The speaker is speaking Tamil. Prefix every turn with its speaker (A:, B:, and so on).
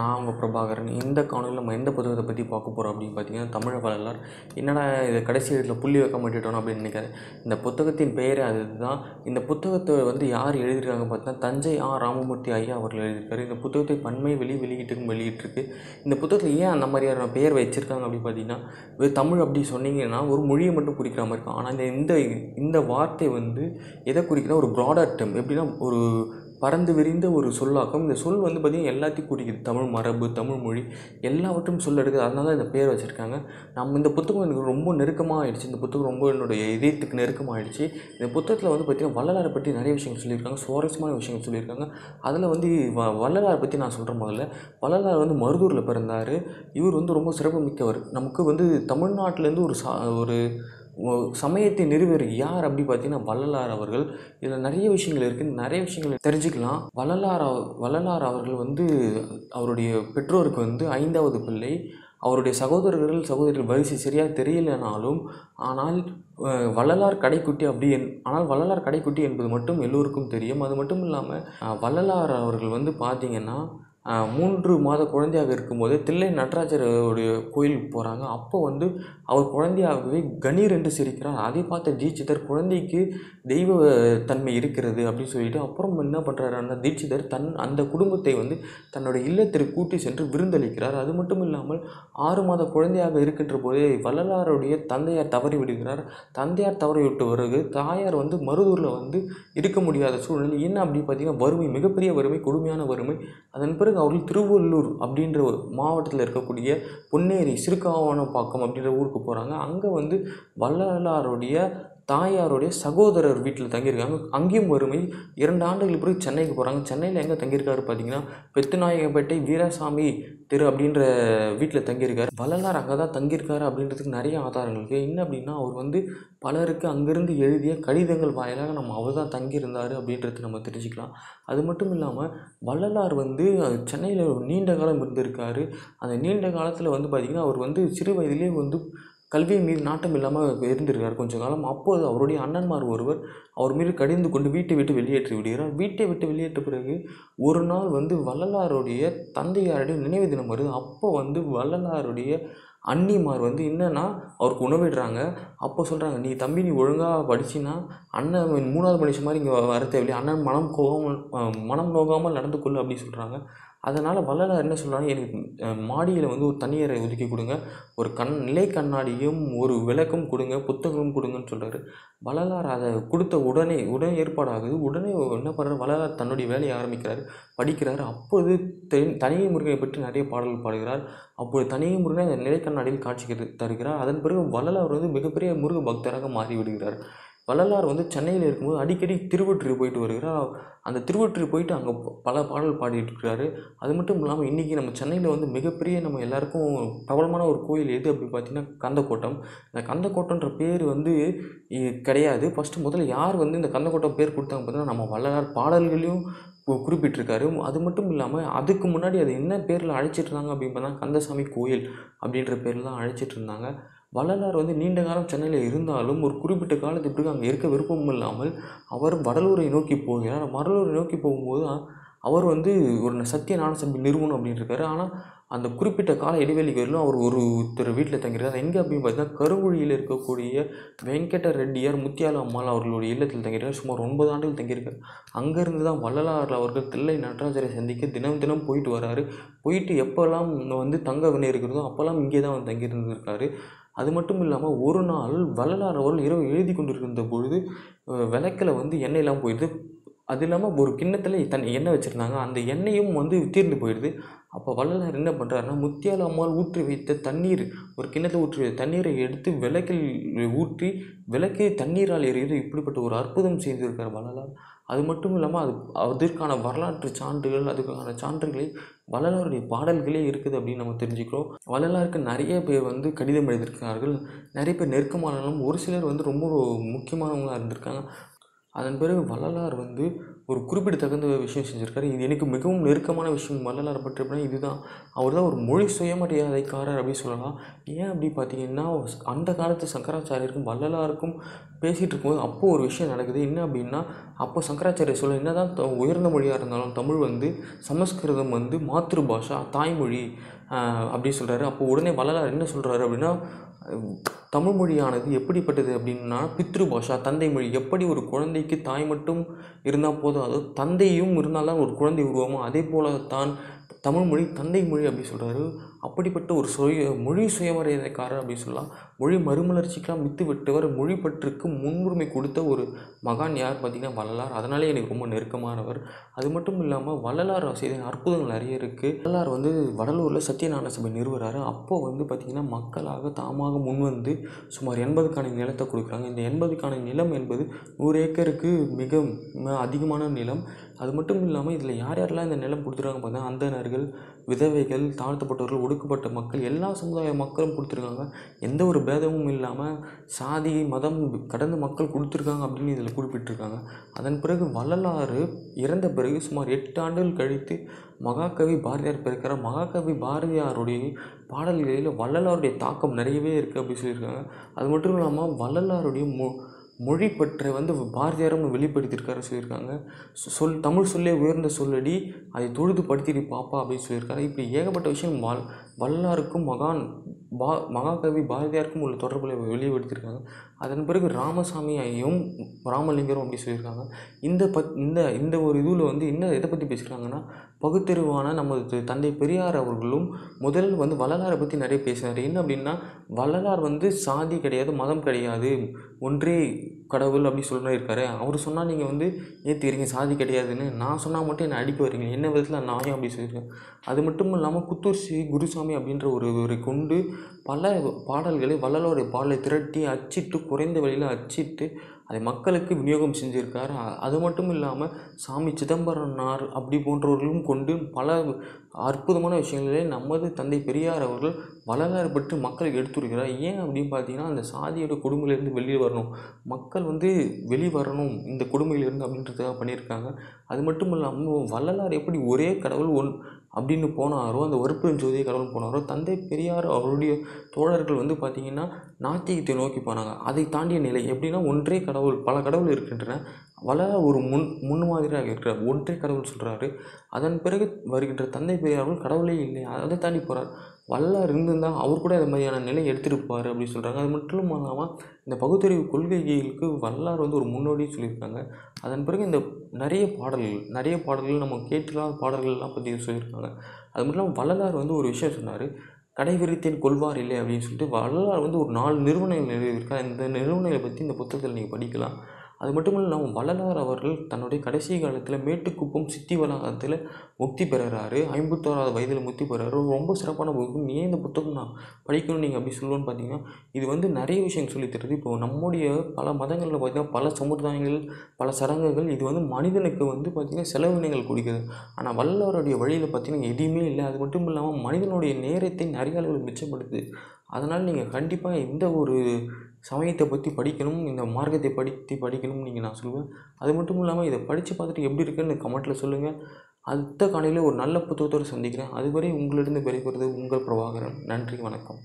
A: நான் உங்கள் பிரபாகரன் இந்த காணொலியில் நம்ம எந்த புத்தகத்தை பற்றி பார்க்க போகிறோம் அப்படின்னு பார்த்தீங்கன்னா தமிழ வரலாறு என்னடா இது கடைசி இடத்துல புள்ளி வைக்க மாட்டேட்டோம் அப்படின்னு நினைக்கிறேன் இந்த புத்தகத்தின் பெயரே அதுதான். இந்த புத்தகத்தை வந்து யார் எழுதியிருக்காங்க பார்த்தீங்கன்னா தஞ்சை ஆ. ராமமூர்த்தி ஐயா அவர்கள் எழுதியிருக்காரு. இந்த புத்தகத்தை பன்மை வெளி வெளியீட்டுக்கும் வெளியிட்டிருக்கு. இந்த புத்தகத்தில் ஏன் அந்த மாதிரியான பெயர் வச்சிருக்காங்க அப்படின்னு பார்த்தீங்கன்னா தமிழ் அப்படி சொன்னீங்கன்னா ஒரு மொழியை மட்டும் குறிக்கிற மாதிரி இருக்கும். ஆனால் இந்த இந்த இந்த வார்த்தை வந்து எதை குறிக்கிறா ஒரு ப்ராடர் டெம் எப்படின்னா ஒரு பறந்து விரிந்த ஒரு சொல்லாக்கம். இந்த சொல் வந்து பார்த்திங்கன்னா எல்லாத்தையும் குறிக்குது தமிழ் மரபு தமிழ் மொழி எல்லாவற்றும் சொல் எடுக்குது. அதனால தான் இந்த பேர் வச்சுருக்காங்க. நம்ம இந்த புத்தகம் எனக்கு ரொம்ப நெருக்கமாக ஆயிடுச்சு இந்த புத்தகம் ரொம்ப என்னுடைய இதயத்துக்கு நெருக்கமாக ஆயிடுச்சு இந்த புத்தகத்தில் வந்து பார்த்திங்கன்னா வள்ளலாரை பற்றி நிறைய விஷயங்கள் சொல்லியிருக்காங்க. சுவாரஸ்யமான விஷயங்கள் சொல்லியிருக்காங்க. அதில் வந்து வ வள்ளலாரை பற்றி நான் சொல்கிறேன் முதல்ல. வள்ளலார் வந்து மருதூரில் பிறந்தார். இவர் வந்து ரொம்ப சிறப்பு மிக்கவர் நமக்கு வந்து தமிழ்நாட்டிலேருந்து ஒரு சா ஒரு சமயத்தை நிறுவர் யார் அப்படி பார்த்தீங்கன்னா வள்ளலார் அவர்கள். இதில் நிறைய விஷயங்கள் இருக்குது நிறைய விஷயங்கள் தெரிஞ்சுக்கலாம். வள்ளலார் அவ- வள்ளலார் அவர்கள் வந்து அவருடைய பெற்றோருக்கு வந்து ஐந்தாவது பிள்ளை. அவருடைய சகோதரர்கள் சகோதரிகள் வரிசை சரியாக தெரியலனாலும் ஆனால் வள்ளலார் கடைக்குட்டி அப்படி என் ஆனால் வள்ளலார் கடைக்குட்டி என்பது மட்டும் எல்லோருக்கும் தெரியும். அது மட்டும் இல்லாமல் வள்ளலார் அவர்கள் வந்து பார்த்திங்கன்னா மூன்று மாத குழந்தையாக இருக்கும்போது தில்லை நடராஜருடைய கோயிலுக்கு போகிறாங்க அப்போ வந்து அவர் குழந்தையாகவே கணீர் என்று சிரிக்கிறார். அதை பார்த்த தீட்சிதர் குழந்தைக்கு தெய்வ தன்மை இருக்கிறது அப்படின்னு சொல்லிட்டு அப்புறம் என்ன பண்ணுறாருன்னா தீட்சிதர் தன் அந்த குடும்பத்தை வந்து தன்னுடைய இல்லத்திற்கு கூட்டி சென்று விருந்தளிக்கிறார். அது மட்டும் இல்லாமல் ஆறு மாத குழந்தையாக இருக்கின்ற போதே வள்ளலாருடைய தந்தையார் தவறி விடுகிறார். தந்தையார் தவறி விட்டு பிறகு தாயார் வந்து மருதூரில் வந்து இருக்க முடியாத சூழ்நிலை. என்ன அப்படின்னு பார்த்தீங்கன்னா வறுமை மிகப்பெரிய வறுமை கொடுமையான வறுமை. அதன் பிறகு அவர்கள் திருவள்ளூர் அப்படின்ற ஒரு மாவட்டத்தில் இருக்கக்கூடிய பொன்னேரி சிறுகாவனப்பாக்கம் அப்படின்ற ஊருக்கு போகிறாங்க அங்கே வந்து வள்ளலாருடைய தாயாருடைய சகோதரர் வீட்டில் தங்கியிருக்காங்க. அங்கேயும் வறுமை. இரண்டு ஆண்டுகள் பிறகு சென்னைக்கு போகிறாங்க சென்னையில் எங்கே தங்கியிருக்காரு பார்த்தீங்கன்னா பெத்துநாயகப்பேட்டை வீராசாமி தெரு அப்படின்ற வீட்டில் தங்கியிருக்காரு. வள்ளலார் அங்கே தான் தங்கியிருக்காரு அப்படின்றதுக்கு நிறைய ஆதாரங்கள் இருக்குது என்ன அப்படின்னா அவர் வந்து பலருக்கு அங்கிருந்து எழுதிய கடிதங்கள் வாயிலாக நம்ம அவர் தான் தங்கியிருந்தார் அப்படின்றது நம்ம தெரிஞ்சுக்கலாம். அது மட்டும் இல்லாமல் வள்ளலார் வந்து சென்னையில் நீண்ட காலம் இருந்திருக்காரு. அந்த நீண்ட காலத்தில் வந்து பார்த்திங்கன்னா அவர் வந்து சிறு வயதிலே வந்து கல்வி மீது நாட்டம் இல்லாமல் இருந்திருக்கார் கொஞ்ச காலம் அப்போது அவருடைய அண்ணன்மார் ஒருவர் அவர் மீது கடிந்து கொண்டு வீட்டை விட்டு வெளியேற்றி விடுகிறார். வீட்டை விட்டு வெளியேற்ற பிறகு ஒரு நாள் வந்து வள்ளலாருடைய தந்தையாருடைய நினைவு தினம் வருது. அப்போ வந்து வள்ளலாருடைய அண்ணிமார் வந்து என்னன்னா அவருக்கு உணவிடுறாங்க. அப்போ சொல்கிறாங்க நீ தம்பி நீ ஒழுங்காக படிச்சின்னா அண்ணன் மூணாவது மனுஷன் மாதிரி இங்கே வர தேவையில்லை அண்ணன் மனம் கோகாமல் மனம் நோகாமல் நடந்து கொள்ளு அப்படின்னு சொல்கிறாங்க அதனால் வள்ளலார் என்ன சொல்கிறாங்க எனக்கு மாடியில் வந்து ஒரு தனியறை ஒதுக்கி கொடுங்க. ஒரு கண் நிலை கண்ணாடியும் ஒரு விளக்கும் கொடுங்க புத்தகமும் கொடுங்கன்னு சொல்கிறாரு வள்ளலார் அதை கொடுத்த உடனே உடனே ஏற்பாடாகுது. உடனே என்ன பண்ணுறாரு வள்ளலார் தன்னுடைய வேலையை ஆரம்பிக்கிறார் படிக்கிறார். அப்போது தென் தனியை முருகனை பற்றி நிறைய பாடல்கள் பாடுகிறார். அப்போது தனியை முருகனை அந்த நிலை கண்ணாடியில் காட்சி தருகிறார். அதன் பிறகு வள்ளலார் வந்து மிகப்பெரிய முருக பக்தராக மாறிவிடுகிறார். வள்ளலார் வந்து சென்னையில் இருக்கும்போது அடிக்கடி திருவொற்றியூர் போயிட்டு வருகிறார். அந்த திருவொற்றியூர் போயிட்டு அங்கே பல பாடல் பாடிட்டு இருக்கிறாரு அது மட்டும் இல்லாமல் இன்றைக்கி நம்ம சென்னையில் வந்து மிகப்பெரிய நம்ம எல்லாருக்கும் பிரபலமான ஒரு கோயில் எது அப்படி பார்த்தீங்கன்னா கந்தக்கோட்டம். இந்த கந்தக்கோட்டம்ன்ற பேர் வந்து கிடையாது. ஃபஸ்ட்டு முதல்ல யார் வந்து இந்த கந்தக்கோட்டம் பேர் கொடுத்தாங்க பார்த்தீங்கன்னா நம்ம வள்ளலார் பாடல்களையும் கு- குறிப்பிட்டிருக்காரு. அது மட்டும் இல்லாமல் அதுக்கு முன்னாடி அது என்ன பேரில் அழைச்சிட்டு இருந்தாங்க அப்படின்னு பார்த்தா கந்தசாமி கோயில் அப்படின்ற பேரில் தான் அழைச்சிட்டு இருந்தாங்க. வள்ளலார் வந்து நீண்ட காலம் சென்னையில் இருந்தாலும் ஒரு குறிப்பிட்ட காலத்திற்கு அங்கே இருக்க விருப்பம் இல்லாமல் அவர் வடலூரை நோக்கி போகிறார். வடலூரை நோக்கி போகும்போது அவர் வந்து ஒரு சத்திய நாணசம்பி நிறுவனம் அப்படின்னு இருக்காரு. ஆனால் அந்த குறிப்பிட்ட கால இடைவெளிக்கு வரலும் அவர் ஒரு ஒருத்தர் வீட்டில் தங்கியிருக்காரு. எங்கே அப்படின்னு பார்த்தீங்கன்னா கருங்குழியில் இருக்கக்கூடிய வெங்கட ரெட்டியார் முத்தியால அம்மாள் அவர்களுடைய இல்லத்தில் தங்கியிருக்கார். சுமார் ஒன்பது ஆண்டுகள் தங்கியிருக்கார். அங்கேருந்து தான் வள்ளலார் அவர்கள் தில்லை நடராஜரை சந்திக்க தினம் தினம் போயிட்டு வராரு. போயிட்டு எப்போல்லாம் வந்து தங்க வினை இருக்கிறதோ அப்போல்லாம் இங்கே தான் வந்து தங்கியிருந்திருக்காரு. அது மட்டும் இல்லாமல் ஒரு நாள் வள்ளலார் அவர்கள் இரவு எழுதி கொண்டிருந்த பொழுது விளக்கில் வந்து எண்ணெயெல்லாம் போயிடுது. அது இல்லாமல் ஒரு கிண்ணத்தில் தன் எண்ணெய் வச்சுருந்தாங்க. அந்த எண்ணெயும் வந்து தீர்ந்து போயிடுது. அப்போ வள்ளலார் என்ன பண்ணுறாருன்னா முத்தியால் அம்மாள் ஊற்றி வைத்த தண்ணீர் ஒரு கிண்ணத்தில் ஊற்றி வைத்த தண்ணீரை எடுத்து விளக்கில் ஊற்றி விளக்கு தண்ணீரால் எரியுது. இப்படிப்பட்ட ஒரு அற்புதம் செய்திருக்கார் வள்ளலார். அது மட்டும் இல்லாமல் அது அதற்கான வரலாற்று சான்றுகள் அதுக்கான சான்றுகளை வள்ளலாருடைய பாடல்களே இருக்குது அப்படின்னு நம்ம தெரிஞ்சுக்கிறோம். வள்ளலாருக்கு நிறைய பேர் வந்து கடிதம் எழுதியிருக்கிறார்கள். நிறைய பேர் நெருக்கமானாலும் ஒரு சிலர் வந்து ரொம்ப முக்கியமானவங்களாக இருந்திருக்காங்க. அதன் பிறகு வள்ளலார் வந்து ஒரு குறிப்பிடத்தகுந்த விஷயம் செஞ்சுருக்காரு. இது எனக்கு மிகவும் நெருக்கமான விஷயம். வள்ளலார் பற்றி அப்படின்னா இதுதான். அவர் தான் ஒரு மொழி சுயமரியாதைக்காரர் அப்படின்னு சொல்லலாம். ஏன் அப்படி பார்த்தீங்கன்னா அந்த காலத்து சங்கராச்சாரியருக்கும் வள்ளலாருக்கும் பேசிகிட்டு இருக்கும்போது அப்போது ஒரு விஷயம் நடக்குது. என்ன அப்படின்னா அப்போ சங்கராச்சாரியர் சொல்ல என்ன தான் உயர்ந்த மொழியாக இருந்தாலும் தமிழ் வந்து சமஸ்கிருதம் வந்து மாத்ருபாஷா தாய்மொழி அப்படி சொல்கிறாரு அப்போ உடனே வள்ளலார் என்ன சொல்கிறாரு அப்படின்னா தமிழ் மொழியானது எப்படிப்பட்டது அப்படின்னா பித்ரு பாஷா தந்தை மொழி. எப்படி ஒரு குழந்தைக்கு தாய் மட்டும் இருந்தால் போதும் அது தந்தையும் இருந்தால்தான் ஒரு குழந்தை உருவாகும் அதே போல தான் தமிழ் மொழி தந்தை மொழி அப்படி சொல்கிறாரு அப்படிப்பட்ட ஒரு சுய மொழி சுயமரியாதைக்காரர் அப்படின்னு சொல்லலாம். மொழி மறுமலர்ச்சிக்கெலாம் வித்து விட்டவர் மொழி பற்றுக்கு முன்னுரிமை கொடுத்த ஒரு மகான் யார் பார்த்திங்கன்னா வள்ளலார். அதனாலே எனக்கு ரொம்ப நெருக்கமானவர். அது மட்டும் இல்லாமல் வள்ளலார் செய்த அற்புதங்கள் நிறைய இருக்குது வள்ளலார் வந்து வடலூரில் சத்தியநாராயண சபை நிறுவுறாரு. அப்போது வந்து பார்த்திங்கன்னா மக்களாக தாமாக முன்வந்து சுமார் எண்பதுக்கான நிலத்தை கொடுக்குறாங்க. இந்த எண்பதுக்கான நிலம் என்பது நூறு ஏக்கருக்கு மிக அதிகமான நிலம். அது மட்டும் இல்லாமல் இதில் யார் யாரெல்லாம் இந்த நிலம் கொடுத்துருக்காங்க பார்த்தா அந்தனர்கள் விதவைகள் தாழ்த்தப்பட்டவர்கள் ஒடுக்கப்பட்ட மக்கள் எல்லா சமுதாய மக்களும் கொடுத்துருக்காங்க. எந்த ஒரு பேதமும் இல்லாமல் சாதி மதம் கடந்த மக்கள் கொடுத்துருக்காங்க அப்படின்னு இதில் குறிப்பிட்டிருக்காங்க. அதன் பிறகு வள்ளலாறு இறந்த பிறகு சுமார் எட்டு ஆண்டுகள் கழித்து மகாகவி பாரதியார் பிறக்கிறார். மகாகவி பாரதியாருடைய பாடல்களில் வள்ளலாருடைய தாக்கம் நிறையவே இருக்குது அப்படின்னு சொல்லியிருக்காங்க. அது மட்டும் இல்லாமல் வள்ளலாருடைய மு மொழி பற்றை வந்து பாரதியாரும் வெளிப்படுத்தியிருக்காரு சொல்லியிருக்காங்க. சொல் தமிழ் சொல்லே உயர்ந்த சொல்லடி அதை தொழுது படுத்திடி பாப்பா அப்படின்னு சொல்லியிருக்காரு இப்படி ஏகப்பட்ட விஷயம் வல் வல்லாருக்கும் மகான் பா மகாகவி பாரதியாருக்கும் உள்ள தொடர்புகளை வெளிப்படுத்தியிருக்காங்க. அதன் பிறகு ராமசாமியையும் ராமலிங்கரும் அப்படி சொல்லியிருக்காங்க. இந்த பத் இந்த இந்த ஒரு இதில் வந்து என்ன எதை பற்றி பேசியிருக்காங்கன்னா பகுத்தறிவான நமது தந்தை பெரியார் அவர்களும் முதல் வந்து வள்ளலாரை பற்றி நிறைய பேசினார். என்ன அப்படின்னா வள்ளலார் வந்து சாதி கிடையாது மதம் கிடையாது ஒன்றே கடவுள் அப்படி சொல்லியிருக்காரு அவர் சொன்னால் நீங்கள் வந்து ஏற்றுக்கிறீங்க சாதி கிடையாதுன்னு. நான் சொன்னால் மட்டும் என்னை அடிக்க வரீங்க என்ன விதத்தில் நாயும் அப்படி சொல்லியிருக்கேன். அது மட்டும் இல்லாமல் குத்தூர் ஸ்ரீ குருசாமி அப்படின்ற ஒரு கொண்டு பல பாடல்களை வள்ளலாருடைய பாடலை திரட்டி அச்சிட்டு குறைந்த விலையில் அச்சிட்டு அதை மக்களுக்கு விநியோகம் செஞ்சுருக்காரு. அது மட்டும் இல்லாமல் சாமி சிதம்பரனார் அப்படி போன்றவர்களும் கொண்டு பல அற்புதமான விஷயங்களே நமது தந்தை பெரியார் அவர்கள் வள்ளலார் பற்றி மக்களுக்கு எடுத்துருக்கிறார். ஏன் அப்படின்னு பார்த்தீங்கன்னா அந்த சாதியோட கொடுமையிலேருந்து வெளியே வரணும். மக்கள் வந்து வெளியே வரணும் இந்த கொடுமையிலேருந்து அப்படின்றதுக்காக பண்ணியிருக்காங்க. அது மட்டும் இல்லாமல் வள்ளலார் எப்படி ஒரே கடவுள் ஒன் அப்படின்னு போனாரோ அந்த வறுப்பெரும் ஜோதியை கடவுள் போனாரோ தந்தை பெரியார் அவருடைய தோழர்கள் வந்து பார்த்திங்கன்னா நாத்திகத்தை நோக்கி போனாங்க. அதை தாண்டிய நிலை எப்படின்னா ஒன்றே கடவுள் பல கடவுள் இருக்கின்றன. வளர ஒரு முன் முன்மாதிரியாக இருக்கிறார். ஒன்றே கடவுள் சொல்கிறாரு அதன் பிறகு வருகின்ற தந்தை பெரியார்கள் கடவுளே இல்லை அதை தாண்டி போகிறார் வல்லார் இருந்திருந்தால் அவர் கூட அது மாதிரியான நிலை எடுத்திருப்பார் அப்படின்னு சொல்கிறாங்க அது மட்டும் இல்லாமல் இந்த பகுத்தறிவு கொள்கைகளுக்கு வல்லார் வந்து ஒரு முன்னோடி சொல்லியிருக்காங்க. அதன் பிறகு இந்த நிறைய பாடல்கள் நிறைய பாடல்கள் நம்ம கேட்டுலாம் பாடல்கள்லாம் பற்றி சொல்லியிருக்காங்க. அது மட்டும் இல்லாமல் வள்ளலார் வந்து ஒரு விஷயம் சொன்னார். கடை விரித்தேன் கொள்வார் இல்லை அப்படின்னு சொல்லிட்டு வரலாறு வந்து ஒரு நாலு நிறுவனங்கள் எழுதியிருக்கா இந்த நிறுவனங்களை பற்றி இந்த புத்தகத்தில் நீங்கள் படிக்கலாம். அது மட்டும் இல்லாமல் வள்ளலார் அவர்கள் தன்னுடைய கடைசி காலத்தில் மேட்டுக்குப்பம் சித்தி வளாகத்தில் முக்தி பெறுறாரு. ஐம்பத்தோராவது வயதில் முக்தி பெறுறாரு ரொம்ப சிறப்பான புத்தகம். ஏன் இந்த புத்தகம் நான் படிக்கணும் நீங்கள் அப்படி சொல்லுவோன்னு பார்த்தீங்கன்னா இது வந்து நிறைய விஷயம் சொல்லித் தருது. இப்போ நம்முடைய பல மதங்களில் பார்த்தீங்கன்னா பல சமுதாயங்கள் பல சடங்குகள் இது வந்து மனிதனுக்கு வந்து பார்த்திங்கன்னா செலவினங்கள் கொடுக்குது. ஆனால் வள்ளலாருடைய வழியில் பார்த்திங்கன்னா எதுவுமே இல்லை. அது மட்டும் இல்லாமல் மனிதனுடைய நேரத்தை நிறைய அளவில் மிச்சப்படுது அதனால் நீங்கள் கண்டிப்பாக இந்த ஒரு சமயத்தை பற்றி படிக்கணும் இந்த மார்க்கத்தை பற்றி படிக்கணும்னு நீங்கள் நான் சொல்லுவேன் அது மட்டும் இல்லாமல் இதை படித்து பார்த்துட்டு எப்படி இருக்குன்னு கமெண்ட்டில் சொல்லுங்கள் அடுத்த காலையில் ஒரு நல்ல புத்தகத்தோடு சந்திக்கிறேன். அதுவரை உங்களிடம் பெறுகிறது உங்கள் பிரபாகரன். நன்றி வணக்கம்.